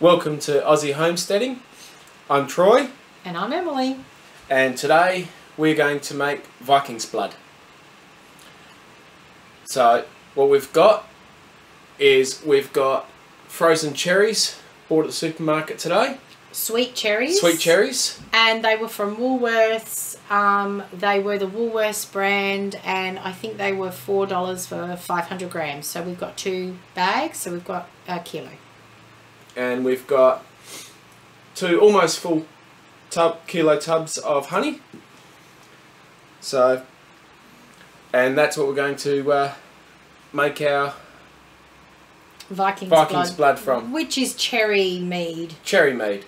Welcome to Aussie Homesteading. I'm Troy, And I'm Emily. and today we're going to make Viking's Blood. So, what we've got is we've got frozen cherries bought at the supermarket today. Sweet cherries. Sweet cherries. And they were from Woolworths. Um, they were the Woolworths brand, and I think they were four dollars for five hundred grams. So we've got two bags. So we've got a kilo. And we've got two almost full tub kilo tubs of honey. So, and that's what we're going to uh, make our Viking's, Viking's blood, blood from. which is cherry mead. cherry mead.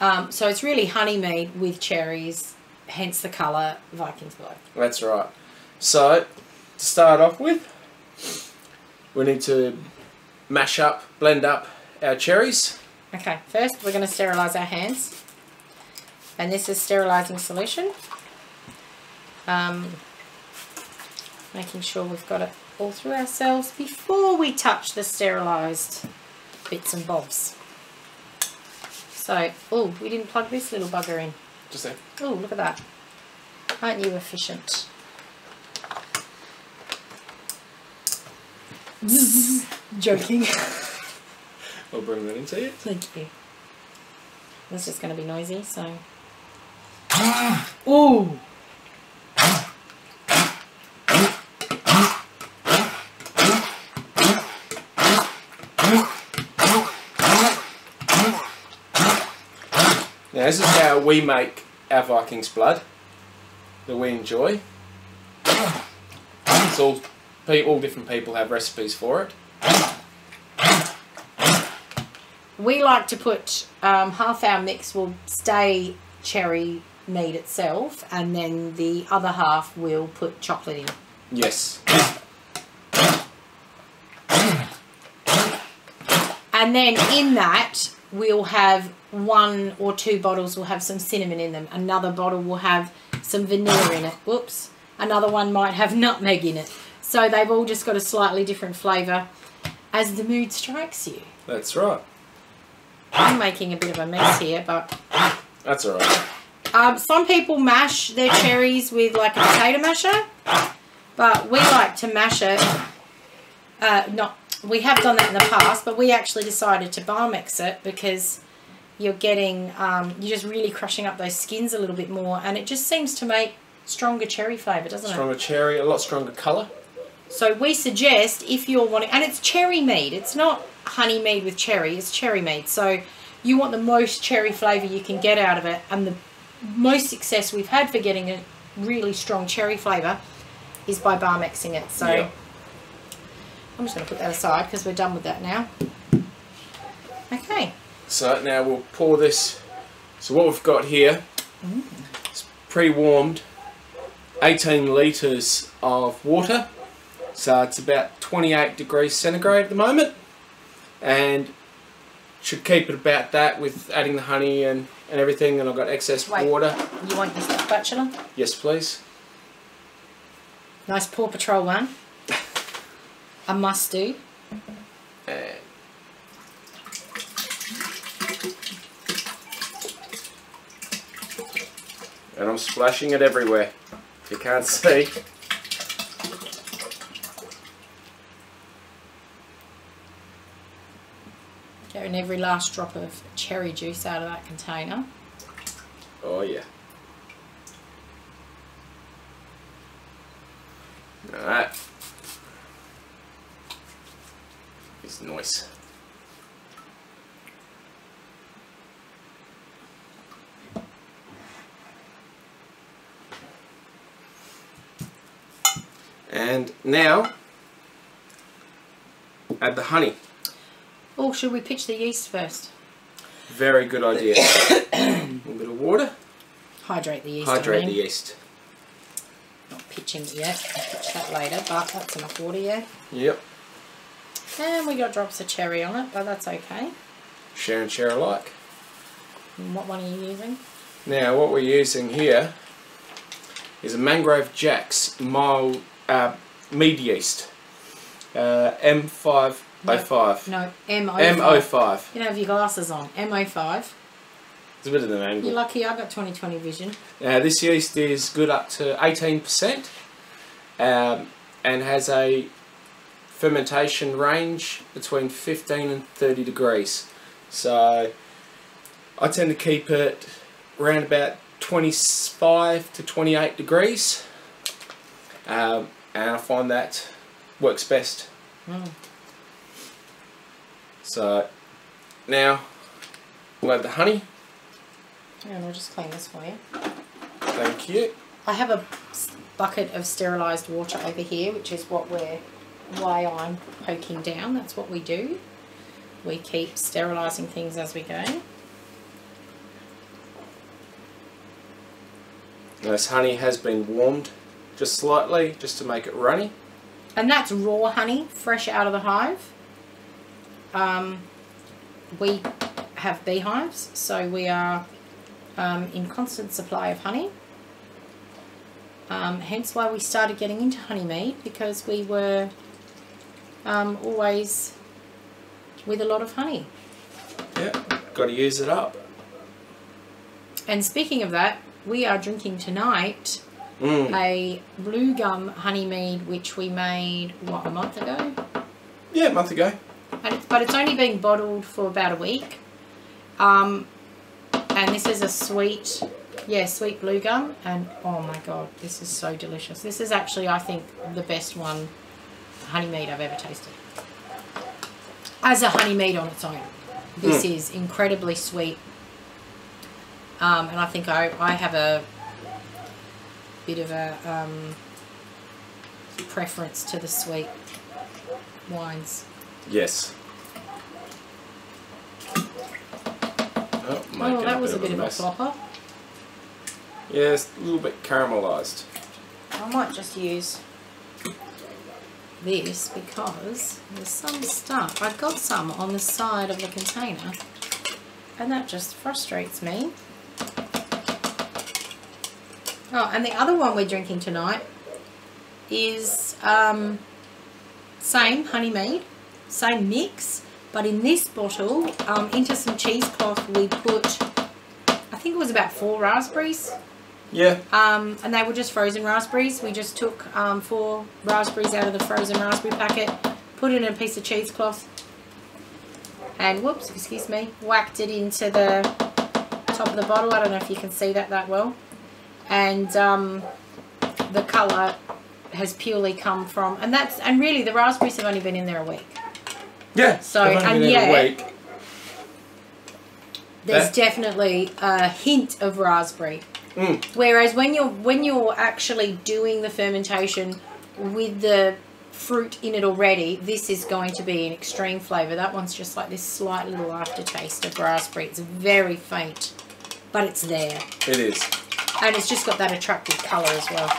Um, so it's really honey mead with cherries, hence the colour Viking's blood. That's right. So, to start off with, we need to mash up, blend up our cherries. Okay, first we're going to sterilise our hands. And this is sterilising solution. Um, making sure we've got it all through ourselves before we touch the sterilised bits and bobs. So, oh, we didn't plug this little bugger in. Just there. Oh, look at that. Aren't you efficient? Joking. I'll bring that into you. Thank you. This is going to be noisy, so. Ooh! Now, this is how we make our Viking's blood that we enjoy. It's all, all different people have recipes for it. We like to put um, half our mix will stay cherry mead itself, and then the other half we'll put chocolate in. Yes. And then in that, we'll have one or two bottles will have some cinnamon in them. Another bottle will have some vanilla in it. Whoops. Another one might have nutmeg in it. So they've all just got a slightly different flavour as the mood strikes you. That's right. I'm making a bit of a mess here, but That's alright. um, some people mash their cherries with like a potato masher, but we like to mash it. Uh, not we have done that in the past, but we actually decided to bar mix it because you're getting um, you're just really crushing up those skins a little bit more, and it just seems to make stronger cherry flavour, doesn't it? Stronger cherry, a lot stronger colour. So we suggest if you're wanting, and it's cherry mead. It's not honey mead with cherry. It's cherry mead. So you want the most cherry flavour you can get out of it, and the most success we've had for getting a really strong cherry flavour is by bar mixing it. So Yeah. I'm just going to put that aside because we're done with that now. Okay. So now we'll pour this. So what we've got here is pre-warmed 18 litres of water. So it's about 28 degrees centigrade at the moment. And should keep it about that with adding the honey and, and everything. And I've got excess Wait. water. You want your spatula? Yes, please. Nice Paw Patrol one. A must do. And and I'm splashing it everywhere. You can't see. Getting every last drop of cherry juice out of that container. Oh yeah. Alright. It's nice. And now add the honey. Oh, should we pitch the yeast first? Very good idea. a little bit of water. Hydrate the yeast. I Hydrate the yeast. Not pitching it yet. I'll pitch that later, but that's enough water, yeah. Yep. And we got drops of cherry on it, but that's okay. Share and share alike. And what one are you using? Now, what we're using here is a Mangrove Jack's mild uh, mead yeast, uh, M5 No. 05. No, MO5. M05. You don't have your glasses on. MO5. It's a bit of an angle. You're lucky I've got 2020 vision. Now, this yeast is good up to 18% um, and has a fermentation range between 15 and 30 degrees. So, I tend to keep it around about 25 to 28 degrees, um, and I find that works best. Mm. So, now we'll add the honey. And I'll just clean this for you. Thank you. I have a bucket of sterilised water over here, which is what we're, why I'm poking down. That's what we do. We keep sterilising things as we go. This honey has been warmed just slightly, just to make it runny. And that's raw honey, fresh out of the hive. Um, we have beehives, so we are um, in constant supply of honey. Um, hence why we started getting into honey mead because we were um, always with a lot of honey. Yeah, got to use it up. And speaking of that, we are drinking tonight Mm. a blue gum honey mead, which we made what a month ago. Yeah, a month ago. And it's, but it's only been bottled for about a week. Um, and this is a sweet, yeah, sweet blue gum, and oh my god, this is so delicious. This is actually, I think, the best one honey mead I've ever tasted. As a honey mead on its own, this is incredibly sweet. Um, and I think I, I have a bit of a um, preference to the sweet wines. Yes. Oh, Oh, that was a of bit of a mess. flopper. Yeah, a little bit caramelised. I might just use this because there's some stuff. I've got some on the side of the container and that just frustrates me. Oh, and the other one we're drinking tonight is um, same honey mead, same mix, but in this bottle, um, into some cheesecloth we put, I think it was about four raspberries. Yeah. Um, and they were just frozen raspberries. We just took um, four raspberries out of the frozen raspberry packet, put it in a piece of cheesecloth, and whoops, excuse me, whacked it into the top of the bottle. I don't know if you can see that that well. And um, the colour has purely come from, and that's, and really the raspberries have only been in there a week. Yeah. So, and been in a yeah. There's definitely a hint of raspberry. Mm. Whereas when you're when you're actually doing the fermentation with the fruit in it already, this is going to be an extreme flavour. That one's just like this slight little aftertaste of raspberry. It's very faint, but it's there. It is. And it's just got that attractive colour as well.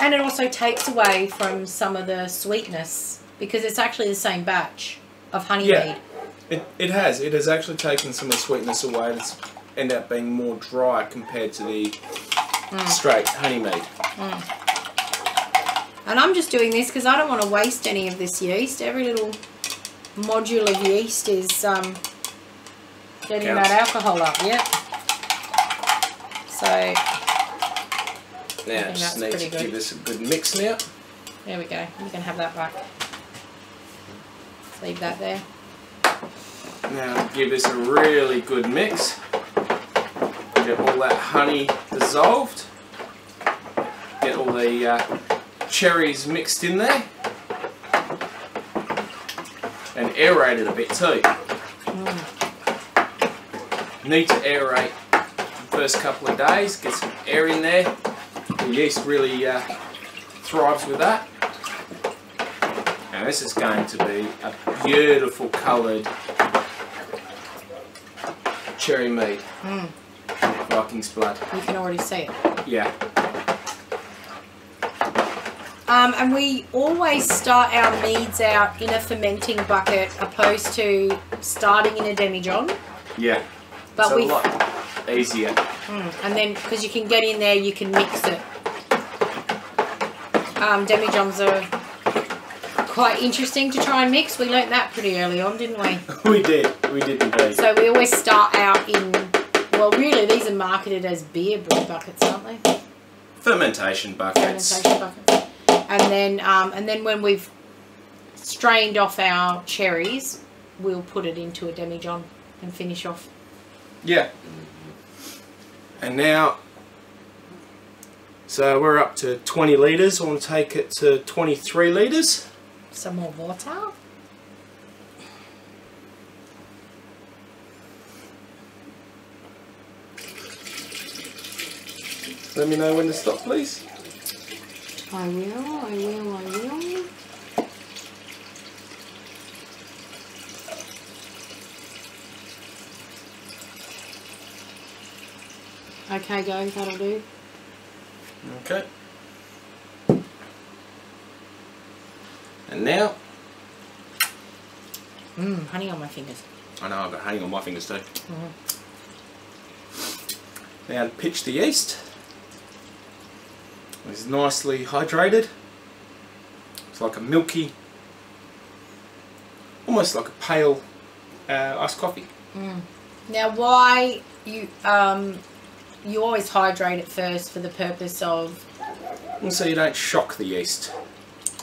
And it also takes away from some of the sweetness because it's actually the same batch of honey Yeah. It, it has. It has actually taken some of the sweetness away. and It's ended up being more dry compared to the Mm. straight honey mead. And I'm just doing this because I don't want to waste any of this yeast. Every little module of yeast is um, getting Counts. that alcohol up, yeah. So, Now, just need to good. give this a good mix now. there we go. You can have that back. Leave that there. Now, give this a really good mix. Get all that honey dissolved. Get all the uh, cherries mixed in there. And aerate it a bit too. Need to aerate the first couple of days, get some air in there. The yeast really uh, thrives with that. Now this is going to be a beautiful coloured cherry mead. Mm. Viking's blood. You can already see it. Yeah. Um, and we always start our meads out in a fermenting bucket opposed to starting in a demijohn. Yeah. But it's a we lot easier. Mm, and then because you can get in there, you can mix it. Um, demijohns are quite interesting to try and mix. We learnt that pretty early on, didn't we? we did. We did indeed. So we always start out in, well, really, these are marketed as beer brew buckets, aren't they? Fermentation buckets. Fermentation buckets. And then, um, and then when we've strained off our cherries, we'll put it into a demijohn and finish off. Yeah. And now, so we're up to 20 litres. I want to take it to 23 litres. Some more water. Let me know when to stop, please. I will, I will, I will. Okay, go, that'll do. Okay. And now, Mmm, honey on my fingers. I know I've got honey on my fingers too. Mhm. Now to pitch the yeast. It's nicely hydrated. It's like a milky, almost like a pale uh, iced coffee. Now, why you um you always hydrate it first for the purpose of And so you don't shock the yeast.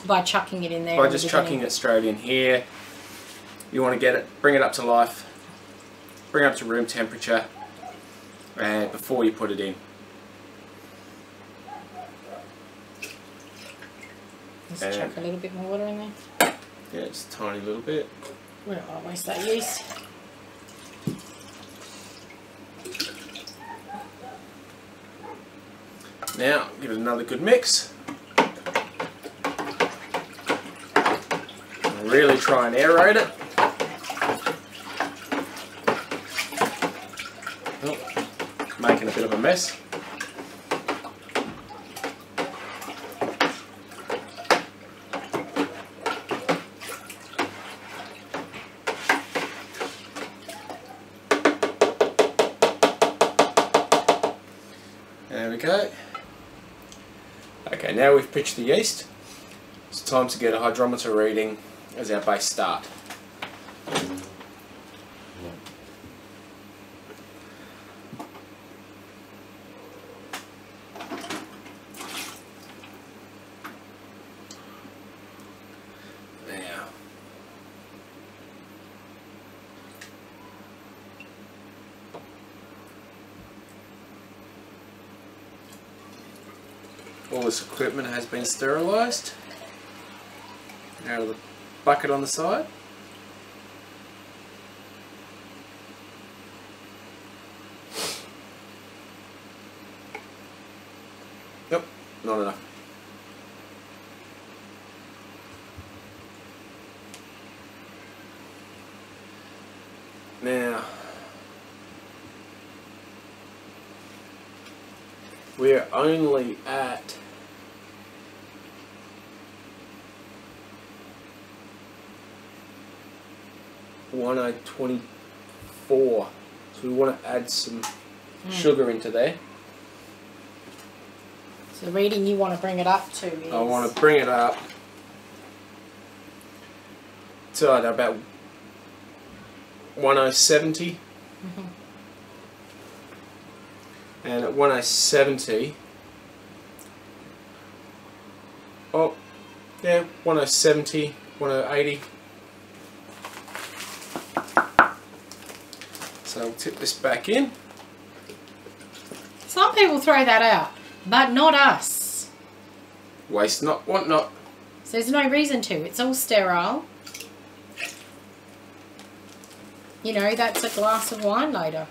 By chucking it in there. By in the just chucking it straight in here, you want to get it, bring it up to life, bring it up to room temperature, and before you put it in. Just and- chuck a little bit more water in there. Yeah, just a tiny little bit. We don't want to waste that yeast. Now, give it another good mix. Really try and aerate it. Oh, making a bit of a mess. There we go. Okay, now we've pitched the yeast. It's time to get a hydrometer reading as our base start. All this equipment has been sterilised out of the bucket on the side. Nope, not enough. Now, we're only at one oh twenty four. So we want to add some hmm. sugar into there. So the reading you want to bring it up to is I want to bring it up to about 1070. Mm-hmm. And at 1070, oh, yeah, 1070, 1080. So I'll tip this back in. Some people throw that out, but not us. Waste not, want not. So there's no reason to. It's all sterile. You know, that's a glass of wine later.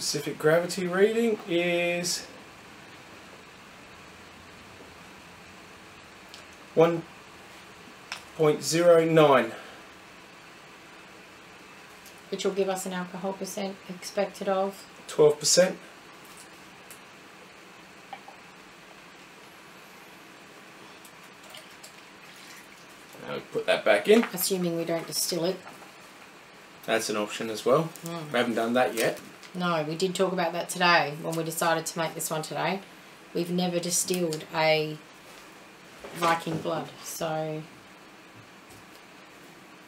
Specific gravity reading is one point zero nine. Which will give us an alcohol percent expected of. Twelve percent. Now we put that back in. Assuming we don't distill it. That's an option as well. Mm. We haven't done that yet. No, we did talk about that today when we decided to make this one today. We've never distilled a Viking blood, so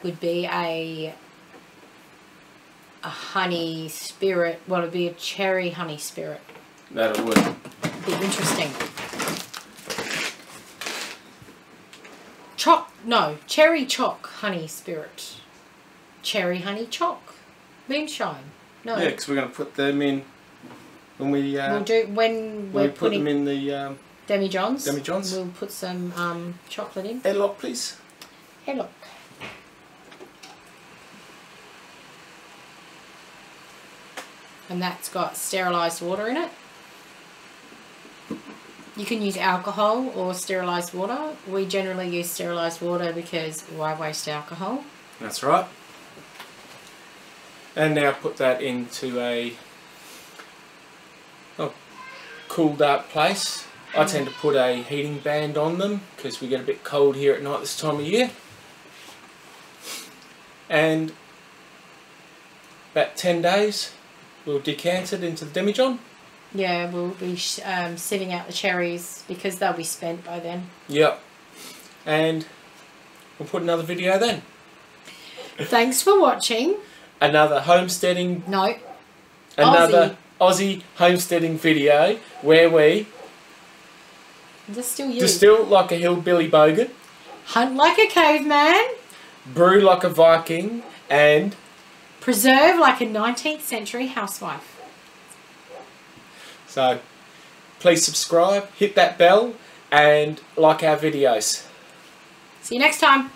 would be a a honey spirit. Well, it'd be a cherry honey spirit. That it would. Be interesting. Choc, no, cherry choc honey spirit. Cherry honey choc, moonshine. No, Yeah, because we're going to put them in when we uh, we'll do when when we're we put them in the um, demijohns. Demi Johns. We'll put some um, chocolate in. airlock, please. Hey, look. And that's got sterilised water in it. You can use alcohol or sterilised water. We generally use sterilised water because why waste alcohol? That's right. And now put that into a oh, cool dark place. I tend to put a heating band on them because we get a bit cold here at night this time of year. And about 10 days we'll decant it into the demijohn. Yeah, we'll be um, sitting out the cherries because they'll be spent by then. Yep. And we'll put another video then. Thanks for watching. Another homesteading No, another Aussie homesteading video where we that's still you. distill like a hillbilly bogan, Hunt like a caveman. brew like a Viking, and Preserve like a 19th century housewife. so please subscribe, hit that bell, and like our videos. See you next time.